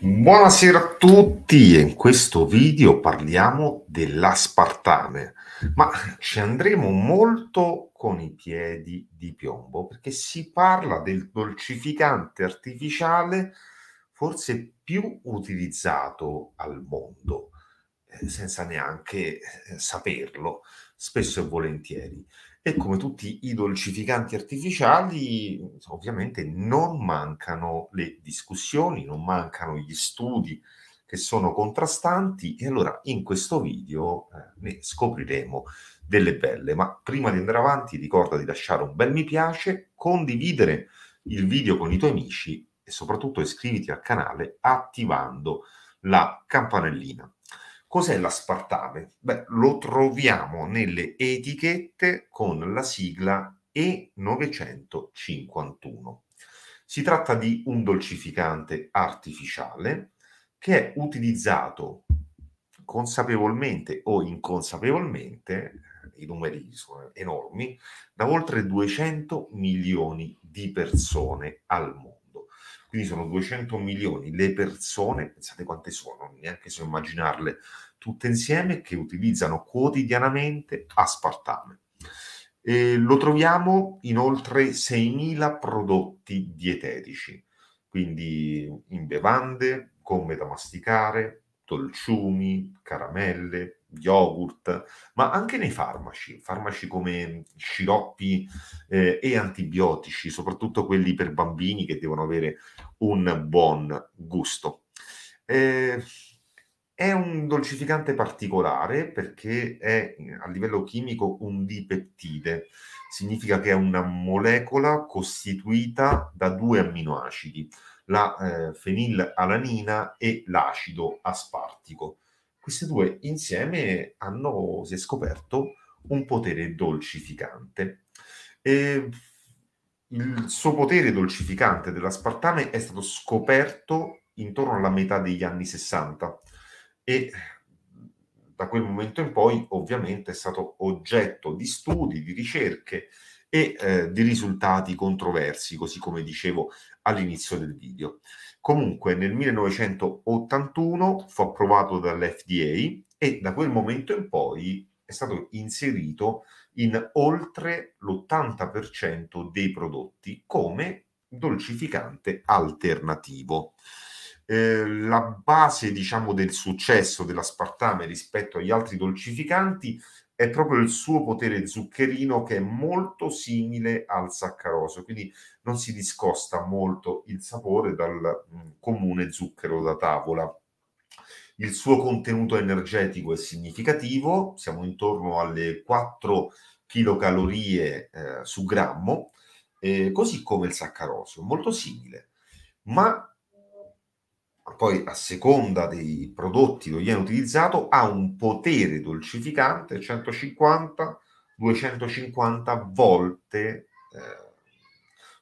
Buonasera a tutti e in questo video parliamo dell'aspartame, ma ci andremo molto con i piedi di piombo perché si parla del dolcificante artificiale forse più utilizzato al mondo, eh, senza neanche eh, saperlo, spesso e volentieri. E come tutti i dolcificanti artificiali, ovviamente non mancano le discussioni, non mancano gli studi che sono contrastanti e allora in questo video eh, ne scopriremo delle belle. Ma prima di andare avanti ricorda di lasciare un bel mi piace, condividere il video con i tuoi amici e soprattutto iscriviti al canale attivando la campanellina. Cos'è l'aspartame? Beh, lo troviamo nelle etichette con la sigla E951. Si tratta di un dolcificante artificiale che è utilizzato consapevolmente o inconsapevolmente, i numeri sono enormi, da oltre 200 milioni di persone al mondo. Quindi sono 200 milioni le persone, pensate quante sono, neanche so immaginarle tutte insieme, che utilizzano quotidianamente aspartame. E lo troviamo in oltre 6.000 prodotti dietetici, quindi in bevande, gomme da masticare, dolciumi, caramelle, yogurt, ma anche nei farmaci, farmaci come sciroppi eh, e antibiotici, soprattutto quelli per bambini che devono avere un buon gusto. Eh, è un dolcificante particolare perché è a livello chimico un dipeptide, significa che è una molecola costituita da due amminoacidi, la eh, fenilalanina e l'acido aspartico queste due insieme hanno, si è scoperto, un potere dolcificante. E il suo potere dolcificante dell'aspartame è stato scoperto intorno alla metà degli anni 60 e da quel momento in poi ovviamente è stato oggetto di studi, di ricerche e eh, di risultati controversi, così come dicevo all'inizio del video. Comunque nel 1981 fu approvato dall'FDA e da quel momento in poi è stato inserito in oltre l'80% dei prodotti come dolcificante alternativo. Eh, la base, diciamo, del successo dell'aspartame rispetto agli altri dolcificanti è proprio il suo potere zuccherino che è molto simile al saccarosio, quindi non si discosta molto il sapore dal mm, comune zucchero da tavola. Il suo contenuto energetico è significativo, siamo intorno alle 4 kcal eh, su grammo, eh, così come il saccarosio, molto simile. Ma poi a seconda dei prodotti dove viene utilizzato, ha un potere dolcificante 150-250 volte eh,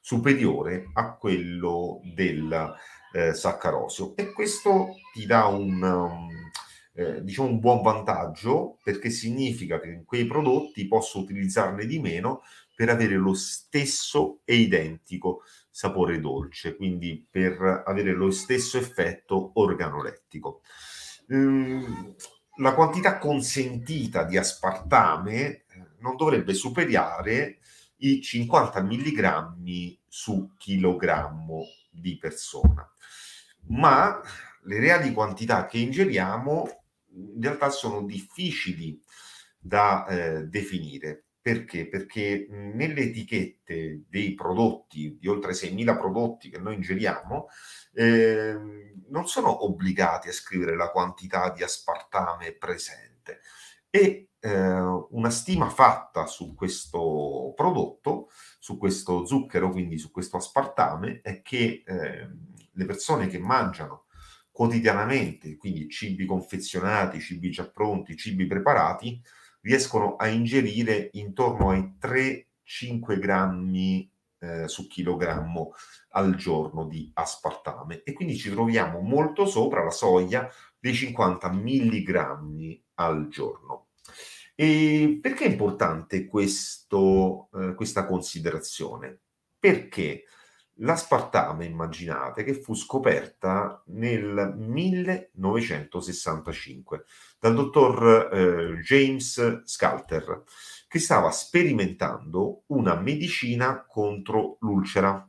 superiore a quello del eh, saccarosio. E questo ti dà un, um, eh, diciamo un buon vantaggio perché significa che in quei prodotti posso utilizzarne di meno per avere lo stesso e identico sapore dolce, quindi per avere lo stesso effetto organolettico. Ehm, la quantità consentita di aspartame eh, non dovrebbe superare i 50 mg su chilogrammo di persona, ma le reali quantità che ingeriamo in realtà sono difficili da eh, definire perché? Perché nelle etichette dei prodotti, di oltre 6.000 prodotti che noi ingeriamo, eh, non sono obbligati a scrivere la quantità di aspartame presente. E eh, una stima fatta su questo prodotto, su questo zucchero, quindi su questo aspartame, è che eh, le persone che mangiano quotidianamente, quindi cibi confezionati, cibi già pronti, cibi preparati, riescono a ingerire intorno ai 3-5 grammi eh, su chilogrammo al giorno di aspartame e quindi ci troviamo molto sopra la soglia dei 50 milligrammi al giorno. E perché è importante questo, eh, questa considerazione? Perché L'aspartame, immaginate, che fu scoperta nel 1965 dal dottor eh, James Scalter, che stava sperimentando una medicina contro l'ulcera.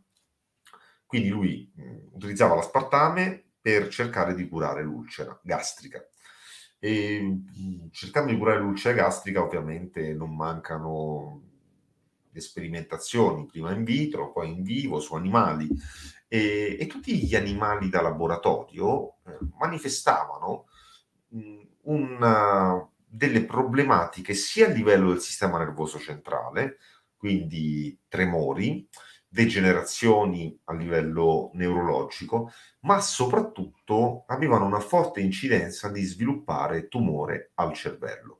Quindi lui mh, mm, utilizzava l'aspartame per cercare di curare l'ulcera gastrica. E mh, cercando di curare l'ulcera gastrica, ovviamente non mancano sperimentazioni, prima in vitro, poi in vivo, su animali, e, e tutti gli animali da laboratorio eh, manifestavano una, delle problematiche sia a livello del sistema nervoso centrale, quindi tremori, degenerazioni a livello neurologico, ma soprattutto avevano una forte incidenza di sviluppare tumore al cervello.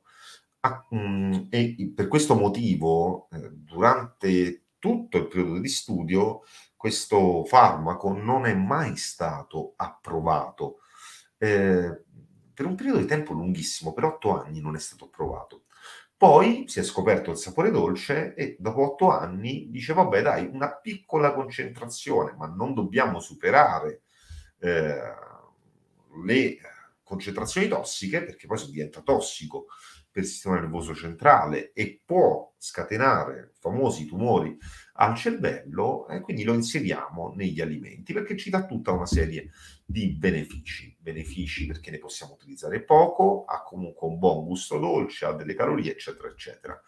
Ah, mh, e per questo motivo, eh, durante tutto il periodo di studio, questo farmaco non è mai stato approvato. Eh, per un periodo di tempo lunghissimo, per otto anni non è stato approvato. Poi si è scoperto il sapore dolce e dopo otto anni dice vabbè dai, una piccola concentrazione, ma non dobbiamo superare eh, le concentrazioni tossiche perché poi diventa tossico il sistema nervoso centrale e può scatenare famosi tumori al cervello e quindi lo inseriamo negli alimenti perché ci dà tutta una serie di benefici. Benefici perché ne possiamo utilizzare poco, ha comunque un buon gusto dolce, ha delle calorie, eccetera, eccetera.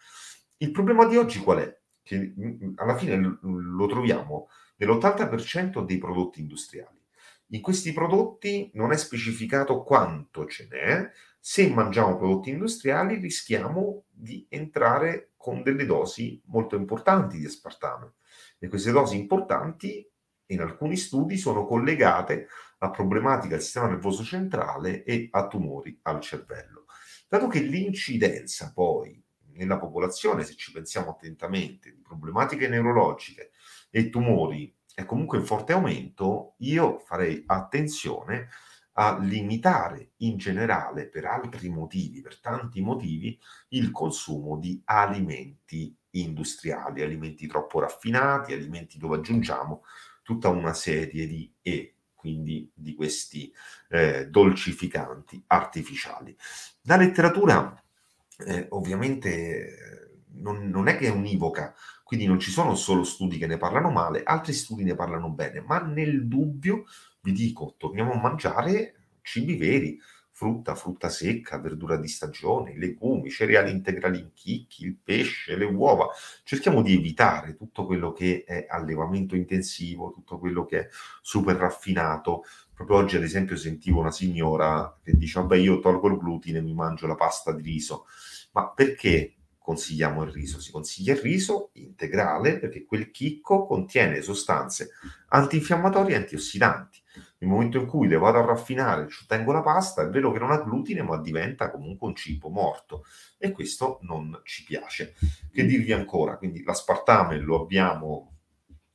Il problema di oggi qual è? Che mm, mm, alla fine lo troviamo nell'80% dei prodotti industriali. In questi prodotti non è specificato quanto ce n'è, se mangiamo prodotti industriali rischiamo di entrare con delle dosi molto importanti di aspartame e queste dosi importanti in alcuni studi sono collegate a problematiche del sistema nervoso centrale e a tumori al cervello. Dato che l'incidenza poi nella popolazione, se ci pensiamo attentamente, di problematiche neurologiche e tumori è comunque in forte aumento, io farei attenzione a limitare in generale per altri motivi, per tanti motivi, il consumo di alimenti industriali, alimenti troppo raffinati, alimenti dove aggiungiamo tutta una serie di E, quindi di questi eh, dolcificanti artificiali. La letteratura eh, ovviamente non, non, è che è univoca, quindi non ci sono solo studi che ne parlano male, altri studi ne parlano bene, ma nel dubbio vi dico, torniamo a mangiare cibi veri, frutta, frutta secca, verdura di stagione, legumi, cereali integrali in chicchi, il pesce, le uova. Cerchiamo di evitare tutto quello che è allevamento intensivo, tutto quello che è super raffinato. Proprio oggi, ad esempio, sentivo una signora che dice: Vabbè, io tolgo il glutine e mi mangio la pasta di riso. Ma perché consigliamo il riso? Si consiglia il riso integrale perché quel chicco contiene sostanze antinfiammatorie e antiossidanti. Nel momento in cui le vado a raffinare, ci tengo la pasta, è vero che non ha glutine, ma diventa comunque un cibo morto e questo non ci piace. Che dirvi ancora? Quindi l'aspartame lo abbiamo,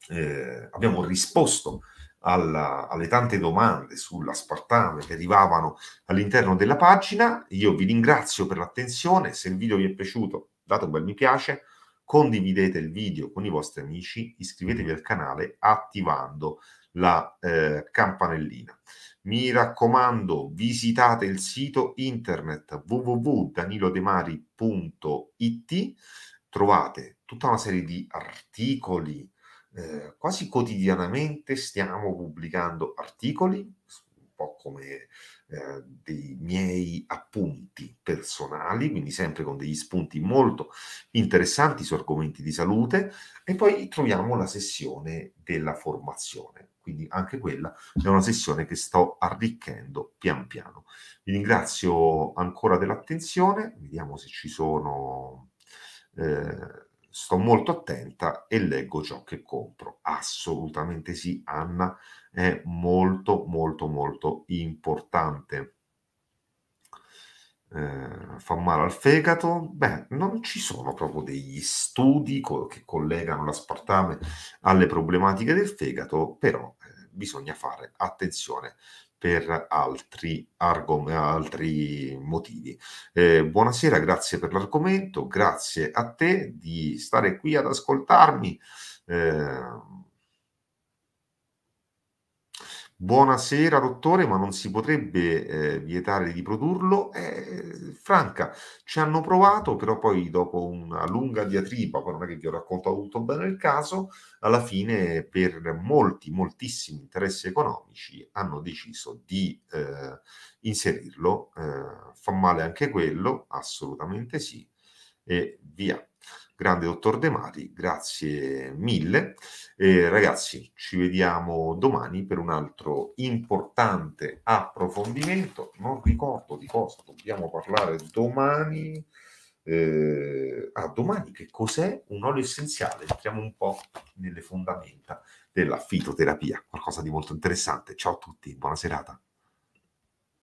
eh, abbiamo risposto alla, alle tante domande sull'aspartame che arrivavano all'interno della pagina. Io vi ringrazio per l'attenzione, se il video vi è piaciuto date un bel mi piace, condividete il video con i vostri amici, iscrivetevi al canale attivando la eh, campanellina. Mi raccomando, visitate il sito internet www.danilodemari.it, trovate tutta una serie di articoli, eh, quasi quotidianamente stiamo pubblicando articoli, po' come eh, dei miei appunti personali, quindi sempre con degli spunti molto interessanti su argomenti di salute, e poi troviamo la sessione della formazione. Quindi anche quella è una sessione che sto arricchendo pian piano. Vi ringrazio ancora dell'attenzione, vediamo se ci sono... Eh, sto molto attenta e leggo ciò che compro. Assolutamente sì, Anna è molto molto molto importante. Eh, fa male al fegato? Beh, non ci sono proprio degli studi co- che collegano l'aspartame alle problematiche del fegato, però eh, bisogna fare attenzione per altri, argom- altri motivi. Eh, buonasera, grazie per l'argomento, grazie a te di stare qui ad ascoltarmi. Eh, Buonasera dottore, ma non si potrebbe eh, vietare di produrlo? Eh, Franca, ci hanno provato, però poi dopo una lunga diatriba, poi non è che vi ho raccontato tutto bene il caso, alla fine per molti, moltissimi interessi economici hanno deciso di eh, inserirlo. Eh, fa male anche quello? Assolutamente sì. E via. Grande dottor De Mari, grazie mille. Eh, ragazzi, ci vediamo domani per un altro importante approfondimento. Non ricordo di cosa dobbiamo parlare domani. Eh, ah, domani che cos'è un olio essenziale? Entriamo un po' nelle fondamenta della fitoterapia, qualcosa di molto interessante. Ciao a tutti, buona serata.